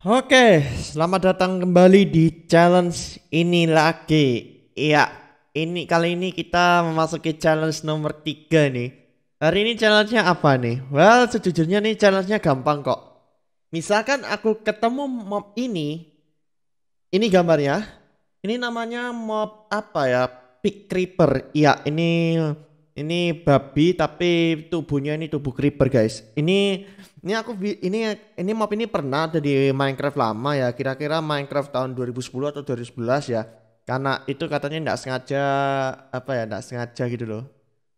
Oke, selamat datang kembali di challenge ini lagi. Iya, ini kali ini kita memasuki challenge nomor 3 nih. Hari ini challenge-nya apa nih? Well, sejujurnya nih challenge-nya gampang kok. Misalkan aku ketemu mob ini, ini gambarnya. Ini namanya mob apa ya? Pig creeper. Iya, ini ini babi tapi tubuhnya ini tubuh creeper guys. Ini ini aku ini ini map ini pernah ada di Minecraft lama ya. Kira-kira Minecraft tahun 2010 atau 2011 ya. Karena itu katanya tidak sengaja apa ya, tidak sengaja gitu loh.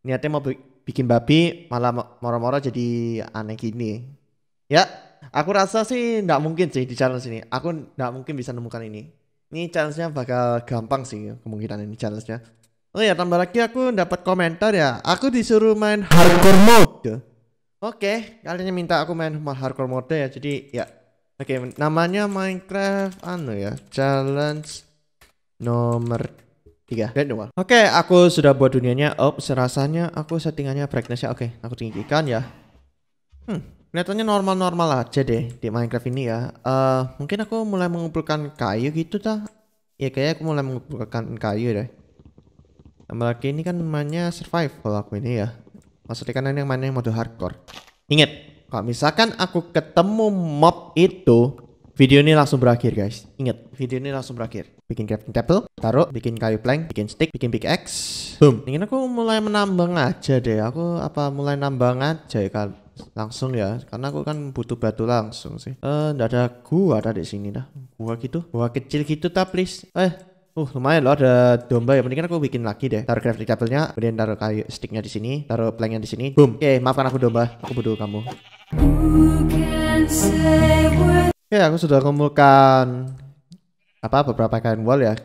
Niatnya mau bikin babi malah moro-moro jadi aneh gini. Ya, aku rasa sih tidak mungkin sih di challenge ini. Aku tidak mungkin bisa nemukan ini. Ini challenge-nya bakal gampang sih kemungkinan ini challenge-nya. Oh ya tambah lagi aku dapat komentar ya. Aku disuruh main hardcore mode. Oke, kalian minta aku main hardcore mode ya. Jadi ya. Oke, namanya Minecraft anu ya. Challenge nomor 3. Dan dua. Oke, aku sudah buat dunianya. Oh, serasanya aku settingannya brightnessnya oke. aku tinggikan ya. Hmm, kelihatannya normal-normal aja deh di Minecraft ini ya. Uh, mungkin aku mulai mengumpulkan kayu gitu ta. Ya kayak aku mulai mengumpulkan kayu deh. Apalagi ini kan mainnya survival aku ini ya. Maksudnya kan ini yang mainnya mode hardcore. Ingat, kalau misalkan aku ketemu mob itu, video ini langsung berakhir guys. Ingat, video ini langsung berakhir. Bikin crafting table, taruh, bikin kayu plank, bikin stick, bikin pickaxe. Boom. Ingin aku mulai menambang aja deh. Aku apa mulai nambang aja ya kan langsung ya karena aku kan butuh batu langsung sih eh uh, ada gua ada di sini dah gua gitu gua kecil gitu tak please eh Uh, lumayan loh ada domba ya. Mendingan aku bikin lagi deh. Taruh crafting table-nya, kemudian taruh kayu sticknya di sini, taruh planknya di sini. Boom. Oke, okay, maafkan aku domba. Aku butuh kamu. Oke, okay, aku sudah kumpulkan apa beberapa kain wall ya.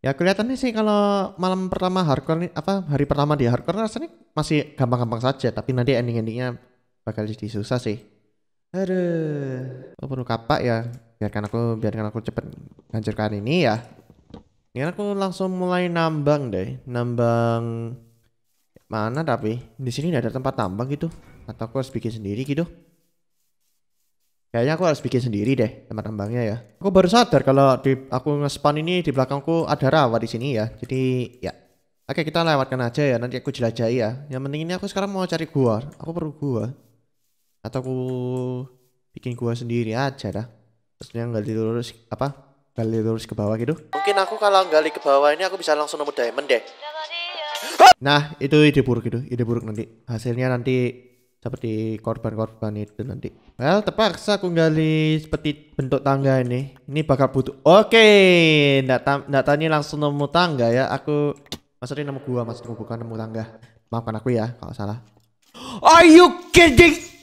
Ya kelihatannya sih kalau malam pertama hardcore nih apa hari pertama di hardcore rasanya masih gampang-gampang saja, tapi nanti ending-endingnya bakal jadi susah sih. Aduh, aku perlu kapak ya. Biarkan aku biarkan aku cepet hancurkan ini ya. Ini aku langsung mulai nambang deh, nambang mana tapi di sini tidak ada tempat tambang gitu, atau aku harus bikin sendiri gitu. Kayaknya aku harus bikin sendiri deh tempat tambangnya ya. Aku baru sadar kalau di aku nge-spawn ini di belakangku ada rawa di sini ya. Jadi ya. Oke kita lewatkan aja ya nanti aku jelajahi ya. Yang penting ini aku sekarang mau cari gua. Aku perlu gua. Atau aku bikin gua sendiri aja dah. Terus yang nggak dilurus apa gali lurus ke bawah gitu. Mungkin aku kalau gali ke bawah ini aku bisa langsung nemu diamond deh. Nah itu ide buruk itu ide buruk nanti. Hasilnya nanti seperti korban-korban itu nanti. Well terpaksa aku gali seperti bentuk tangga ini. Ini bakal butuh oke okay. ndak ndak tanya langsung nemu tangga ya. Aku maksudnya nemu gua maksudku bukan nemu tangga. Maafkan aku ya kalau salah. Are you kidding